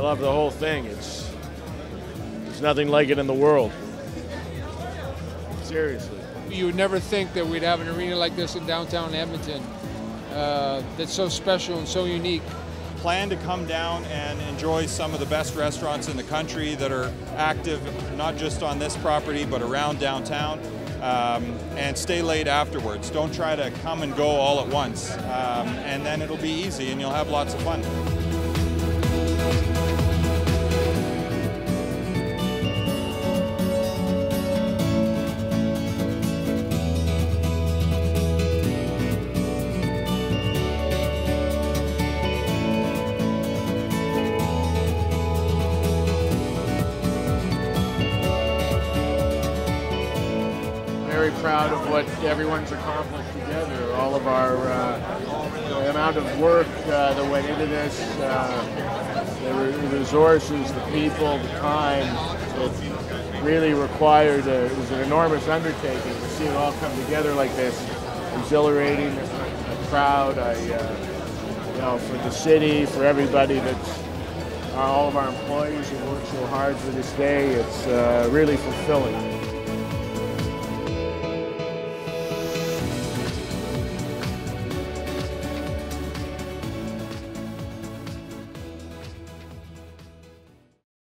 love the whole thing. It's there's nothing like it in the world. Seriously. You would never think that we'd have an arena like this in downtown Edmonton. Uh, that's so special and so unique. Plan to come down and enjoy some of the best restaurants in the country that are active not just on this property but around downtown. Um, and stay late afterwards. Don't try to come and go all at once. Um, and then it'll be easy and you'll have lots of fun. Very proud of what everyone's accomplished together. All of our uh, the amount of work uh, that went into this, uh, the re- resources, the people, the time. It really required. A, it was an enormous undertaking to see it all come together like this. Exhilarating. I'm proud. I, uh, you know, for the city, for everybody that's all of our employees who work so hard for this day. It's uh, really fulfilling.